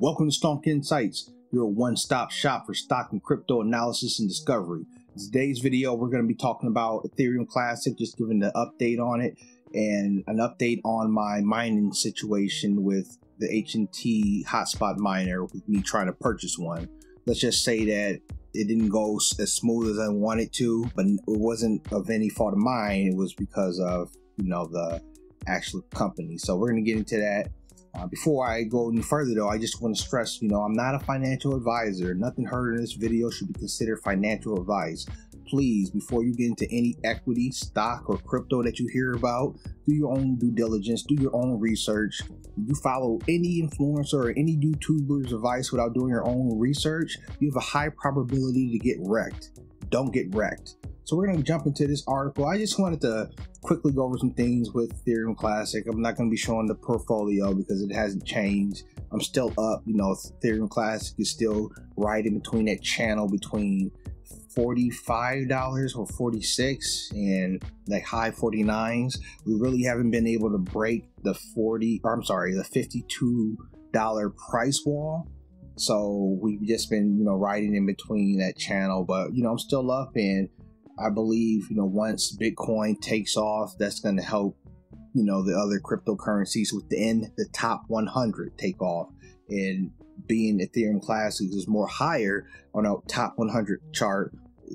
Welcome to Stonk Insights, your one-stop shop for stock and crypto analysis and discovery. In today's video, we're going to be talking about Ethereum Classic, just giving the update on it and an update on my mining situation with the HNT hotspot miner with me trying to purchase one. Let's just say that it didn't go as smooth as I wanted to, but it wasn't of any fault of mine. It was because of, you know, the actual company. So we're going to get into that uh, before I go any further, though, I just want to stress, you know, I'm not a financial advisor. Nothing heard in this video should be considered financial advice. Please, before you get into any equity, stock, or crypto that you hear about, do your own due diligence, do your own research. If you follow any influencer or any YouTuber's advice without doing your own research, you have a high probability to get wrecked. Don't get wrecked. So we're going to jump into this article. I just wanted to quickly go over some things with Ethereum Classic. I'm not going to be showing the portfolio because it hasn't changed. I'm still up. You know, Ethereum Classic is still right in between that channel between $45 or 46 and like high 49s. We really haven't been able to break the 40 or I'm sorry, the $52 price wall. So we've just been, you know, riding in between that channel, but you know, I'm still up and I believe, you know, once Bitcoin takes off, that's going to help, you know, the other cryptocurrencies within the top 100 take off. And being Ethereum Classic is more higher on a top 100 chart,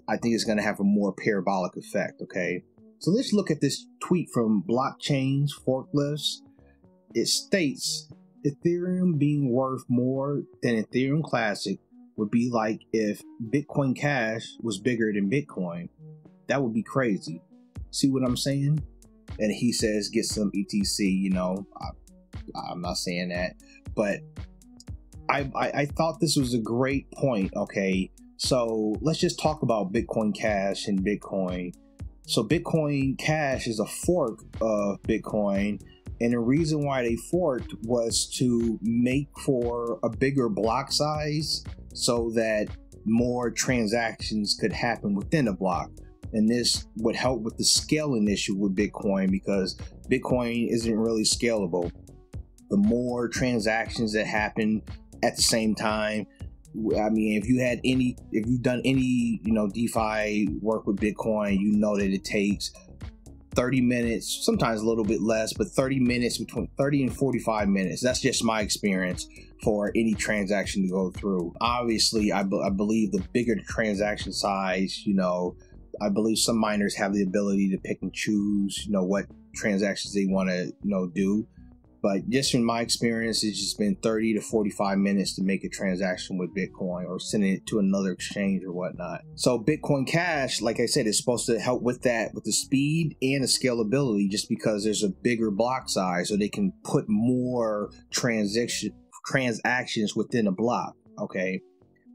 I think it's going to have a more parabolic effect. Okay. So let's look at this tweet from Blockchains Forklifts. It states Ethereum being worth more than Ethereum Classic would be like if Bitcoin Cash was bigger than Bitcoin. That would be crazy. See what I'm saying? And he says, get some ETC, you know. I, am not saying that, but I, I, I thought this was a great point. Okay. So let's just talk about Bitcoin Cash and Bitcoin. So Bitcoin Cash is a fork of Bitcoin. And the reason why they forked was to make for a bigger block size so that more transactions could happen within a block. And this would help with the scaling issue with Bitcoin because Bitcoin isn't really scalable. The more transactions that happen at the same time, I mean, if you had any, if you've done any, you know, DeFi work with Bitcoin, you know that it takes 30 minutes, sometimes a little bit less, but 30 minutes between 30 and 45 minutes. That's just my experience for any transaction to go through. Obviously, I, I believe the bigger the transaction size, you know, I believe some miners have the ability to pick and choose, you know, what transactions they want to, you know, do. But just in my experience, it's just been 30 to 45 minutes to make a transaction with Bitcoin or sending it to another exchange or whatnot. So Bitcoin Cash, like I said, is supposed to help with that, with the speed and the scalability, just because there's a bigger block size, so they can put more transaction transactions within a block. Okay,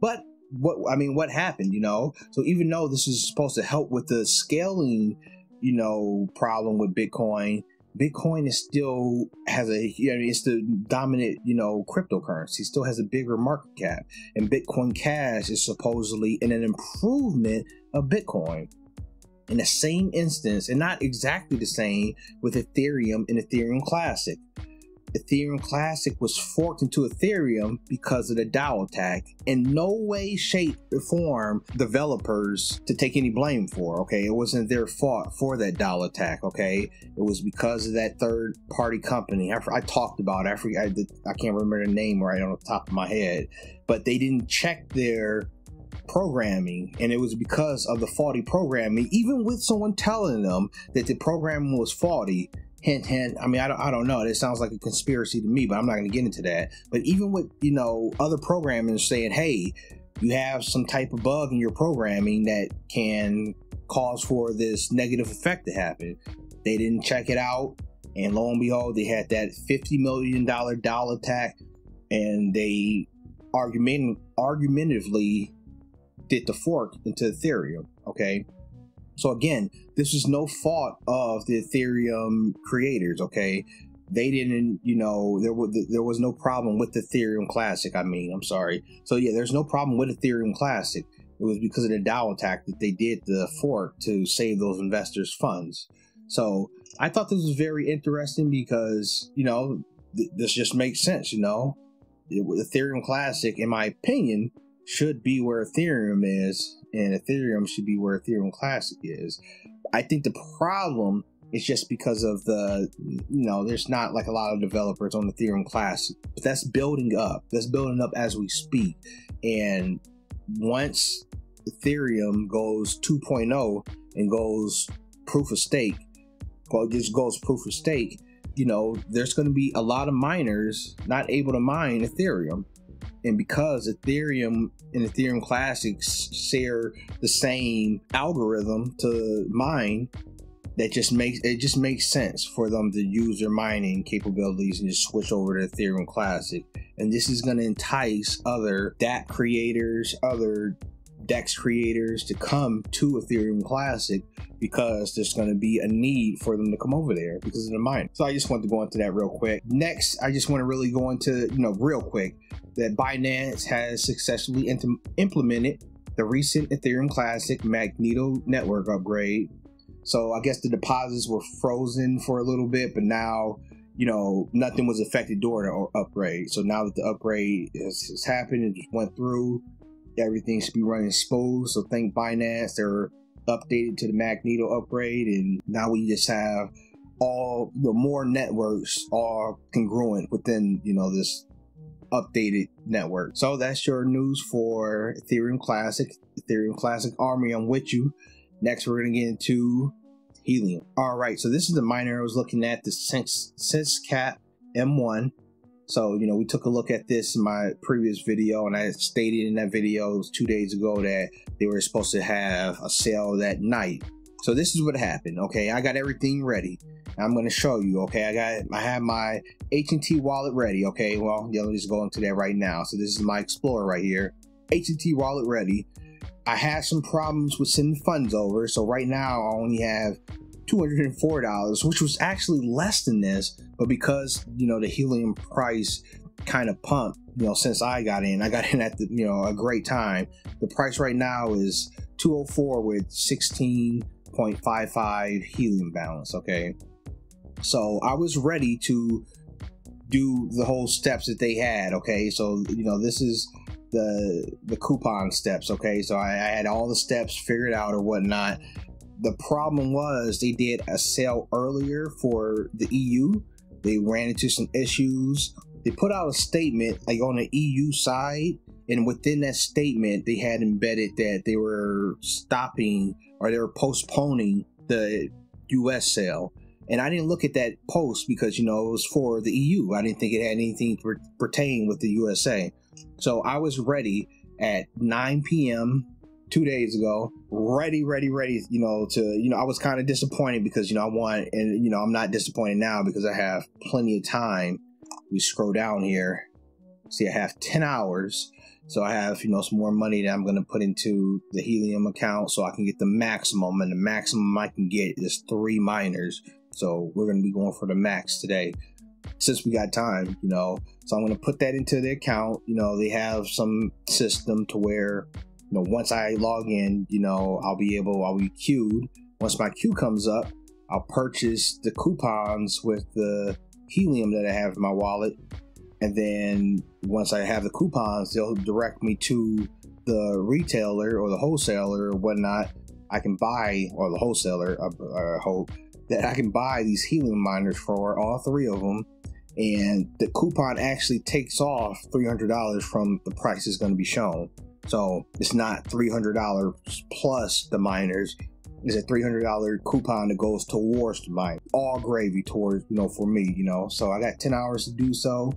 but what I mean, what happened? You know, so even though this is supposed to help with the scaling, you know, problem with Bitcoin Bitcoin is still has a you know, it's the dominant you know cryptocurrency still has a bigger market cap. And Bitcoin Cash is supposedly in an improvement of Bitcoin. In the same instance and not exactly the same with Ethereum and Ethereum Classic Ethereum Classic was forked into Ethereum because of the DAO attack. In no way, shape, or form developers to take any blame for. Okay, it wasn't their fault for that DAO attack. Okay, it was because of that third party company. I, I talked about. It. I forget. I, I can't remember the name right on the top of my head, but they didn't check their programming and it was because of the faulty programming even with someone telling them that the programming was faulty hint hint. I mean i don't, I don't know. It sounds like a conspiracy to me but i'm not going to get into that. But even with you know other programmers saying hey you have some type of bug in your programming that can cause for this negative effect to happen. They didn't check it out and lo and behold they had that 50 million dollar DAO attack and they argument argumentatively did the fork into ethereum okay so again, this is no fault of the Ethereum creators. Okay, they didn't, you know, there was there was no problem with the Ethereum Classic. I mean, I'm sorry. So yeah, there's no problem with Ethereum Classic. It was because of the DAO attack that they did the fork to save those investors' funds. So I thought this was very interesting because you know th- this just makes sense. You know, Ethereum Classic, in my opinion, should be where Ethereum is, and Ethereum should be where Ethereum Classic is. I think the problem is just because of the, you know, there's not like a lot of developers on Ethereum Classic, but that's building up. That's building up as we speak. And once Ethereum goes 2.0 and goes proof of stake, well, just goes proof of stake, you know, there's going to be a lot of miners not able to mine Ethereum. And because Ethereum and Ethereum Classics share the same algorithm to mine, that just makes it just makes sense for them to use their mining capabilities and just switch over to Ethereum Classic. And this is going to entice other DApp creators, other DEX creators to come to Ethereum Classic because there's going to be a need for them to come over there because of the mine. So I just want to go into that real quick. Next, I just want to really go into, you know, real quick that Binance has successfully implemented the recent Ethereum Classic Magneto network upgrade. So I guess the deposits were frozen for a little bit, but now, you know, nothing was affected during the upgrade. So now that the upgrade has, has happened and just went through, everything should be running smooth. So thank Binance, they're updated to the Magneto upgrade, and now we just have all the more networks are congruent within you know this updated network. So that's your news for Ethereum Classic, Ethereum Classic Army. I'm with you. Next, we're gonna get into Helium. All right, so this is the miner I was looking at, the SenseCAP M1. So, you know, we took a look at this in my previous video, and I stated in that video, two days ago, that they were supposed to have a sale that night. So this is what happened. Okay, I got everything ready. I'm going to show you. Okay, I got I have my HNT wallet ready. Okay, well, yeah, let me just go into that right now. So this is my Explorer right here. HNT wallet ready. I had some problems with sending funds over, so right now I only have $204, which was actually less than this, but because, you know, the helium price kind of pumped, you know, since I got in, I got in at the, you know, a great time. The price right now is 204 with 16.55 helium balance, okay? So I was ready to do the whole steps that they had, okay? So, you know, this is the the coupon steps okay so I, I, had all the steps figured out or whatnot the problem was they did a sale earlier for the EU. They ran into some issues. They put out a statement like on the EU side, and within that statement, they had embedded that they were stopping or they were postponing the US sale. And I didn't look at that post because, you know, it was for the EU. I didn't think it had anything to pertain with the USA. So I was ready at 9 p.m two days ago, ready, ready, ready, you know, to, you know, I was kind of disappointed because, you know, I want, and, you know, I'm not disappointed now because I have plenty of time. We scroll down here. See, I have 10 hours. So I have, you know, some more money that I'm going to put into the Helium account so I can get the maximum. And the maximum I can get is three miners. So we're going to be going for the max today since we got time, you know. So I'm going to put that into the account. You know, they have some system to where you know, once I log in, you know, I'll be able, I'll be queued. Once my queue comes up, I'll purchase the coupons with the helium that I have in my wallet. And then once I have the coupons, they'll direct me to the retailer or the wholesaler or whatnot. I can buy, or the wholesaler, I, I hope, that I can buy these helium miners for all three of them. And the coupon actually takes off $300 from the price is going to be shown. So it's not $300 plus the miners. It's a $300 coupon that goes towards the mine. All gravy towards, you know, for me, you know. So I got 10 hours to do so.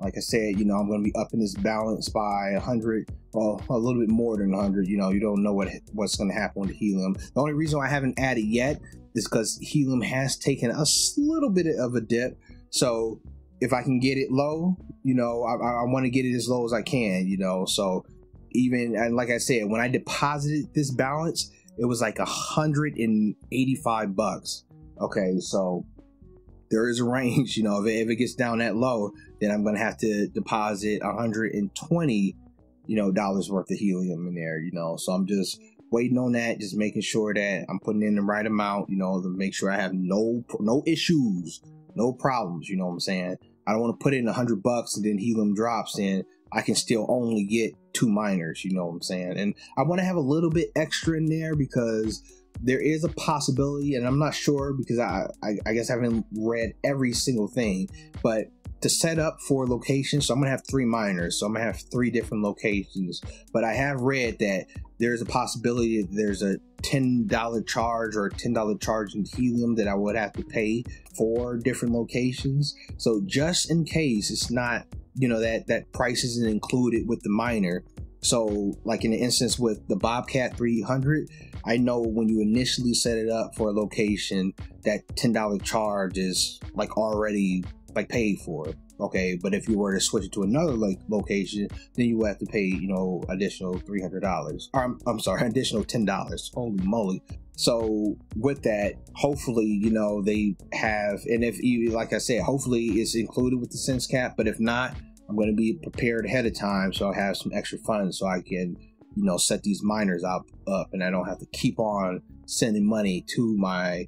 Like I said, you know, I'm going to be upping this balance by 100, well, a little bit more than 100. You know, you don't know what what's going to happen with helium. The only reason I haven't added yet is because helium has taken a little bit of a dip. So if I can get it low, you know, I, I want to get it as low as I can, you know. So even and like I said, when I deposited this balance, it was like a hundred and eighty-five bucks. Okay, so there is a range. You know, if it, if it gets down that low, then I'm gonna have to deposit 120, you know, dollars worth of helium in there. You know, so I'm just waiting on that, just making sure that I'm putting in the right amount. You know, to make sure I have no no issues, no problems. You know what I'm saying? I don't want to put in a hundred bucks and then helium drops and I can still only get two miners, you know what I'm saying? And I want to have a little bit extra in there because there is a possibility, and I'm not sure because I, I, I guess I haven't read every single thing, but to set up for locations, so I'm gonna have three miners, so I'm gonna have three different locations. But I have read that there's a possibility that there's a $10 charge or a $10 charge in helium that I would have to pay for different locations. So just in case it's not, you know, that that price isn't included with the miner. So like in the instance with the Bobcat 300, I know when you initially set it up for a location, that $10 charge is like already like paid for. it. Okay, but if you were to switch it to another like location, then you would have to pay, you know, additional three hundred dollars. I'm, I'm sorry, additional ten dollars. Holy moly! So with that, hopefully, you know, they have, and if you, like I said, hopefully it's included with the SenseCAP. But if not, I'm going to be prepared ahead of time, so I have some extra funds so I can, you know, set these miners up, up, and I don't have to keep on sending money to my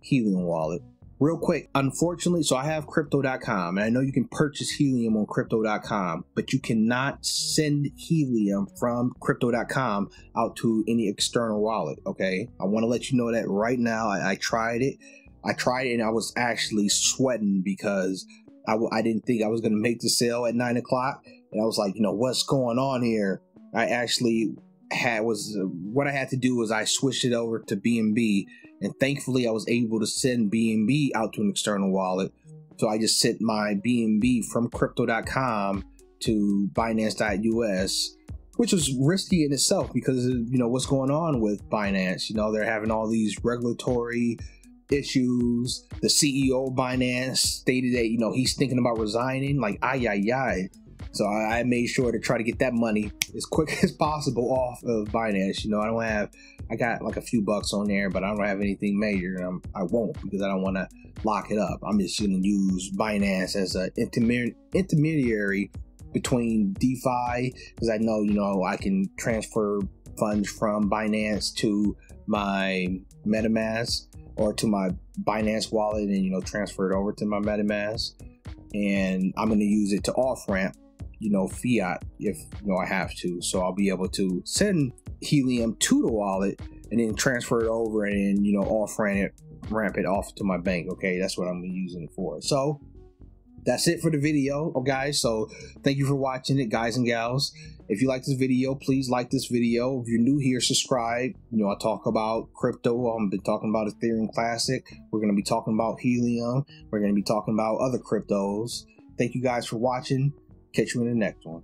Helium wallet real quick unfortunately so i have crypto.com and i know you can purchase helium on crypto.com but you cannot send helium from crypto.com out to any external wallet okay? I want to let you know that right now I, I, tried it. I tried it and i was actually sweating because I didn't think i was going to make the sale at nine o'clock and i was like you know what's going on here? I actually had was what i had to do was i switched it over to bnb and thankfully, I was able to send BNB out to an external wallet. So I just sent my BNB from crypto.com to Binance.us, which was risky in itself because of, you know what's going on with Binance. You know they're having all these regulatory issues. The CEO of Binance stated that you know he's thinking about resigning. Like ay ay ay. So I made sure to try to get that money as quick as possible off of Binance. You know, I don't have, I got like a few bucks on there, but I don't have anything major. I'm, I will not because I don't want to lock it up. I'm just going to use Binance as an intermediary between DeFi because I know, you know, I can transfer funds from Binance to my MetaMask or to my Binance wallet and, you know, transfer it over to my MetaMask. And I'm going to use it to off ramp you know, fiat if you know I have to. So I'll be able to send helium to the wallet and then transfer it over and then, you know, off ramp it ramp it off to my bank. Okay, that's what I'm using it for. So that's it for the video, guys. So thank you for watching it, guys and gals. If you like this video, please like this video. If you're new here, subscribe. You know, I talk about crypto. I've been talking about Ethereum Classic. We're going to be talking about Helium. We're going to be talking about other cryptos. Thank you guys for watching. Catch you in the next one.